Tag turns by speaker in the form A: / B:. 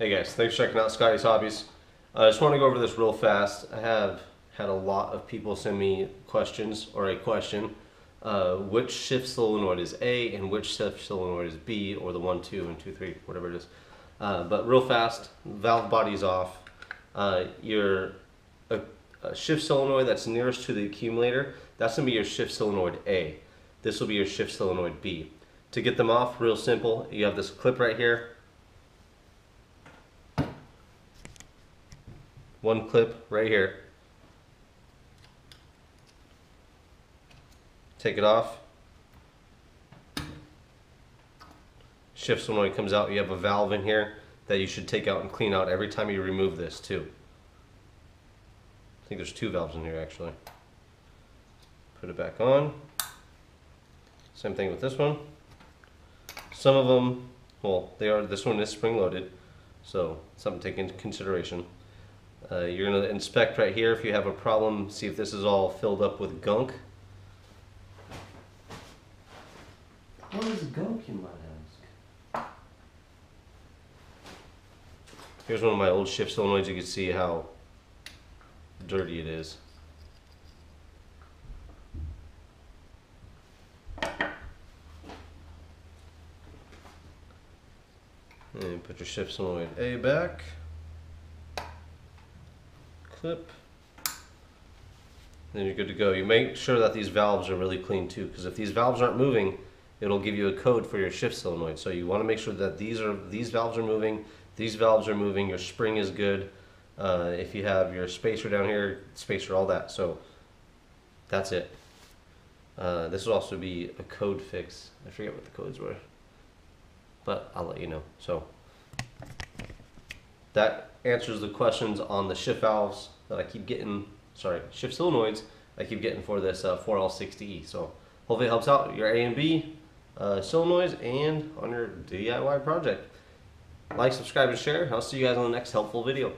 A: Hey guys, thanks for checking out Scotty's Hobbies. I just want to go over this real fast. I have had a lot of people send me questions or a question. Uh, which shift solenoid is A and which shift solenoid is B or the 1, 2, and 2, 3, whatever it is. Uh, but real fast, valve body's off. Uh, your a, a shift solenoid that's nearest to the accumulator, that's going to be your shift solenoid A. This will be your shift solenoid B. To get them off, real simple, you have this clip right here one clip right here. Take it off. Shifts when it comes out. You have a valve in here that you should take out and clean out every time you remove this too. I think there's two valves in here actually. Put it back on. Same thing with this one. Some of them, well, they are. This one is spring loaded, so something to take into consideration. Uh, you're going to inspect right here if you have a problem, see if this is all filled up with gunk. What is gunk, you might ask? Here's one of my old shift solenoids. You can see how dirty it is. And put your shift solenoid A back clip. Then you're good to go. You make sure that these valves are really clean too, because if these valves aren't moving, it'll give you a code for your shift solenoid. So you want to make sure that these are these valves are moving, these valves are moving, your spring is good. Uh, if you have your spacer down here, spacer, all that. So that's it. Uh, this will also be a code fix. I forget what the codes were, but I'll let you know. So that answers the questions on the shift valves that I keep getting, sorry, shift solenoids I keep getting for this uh, 4L60E. So hopefully it helps out your A and B uh, solenoids and on your DIY project. Like, subscribe, and share. I'll see you guys on the next helpful video.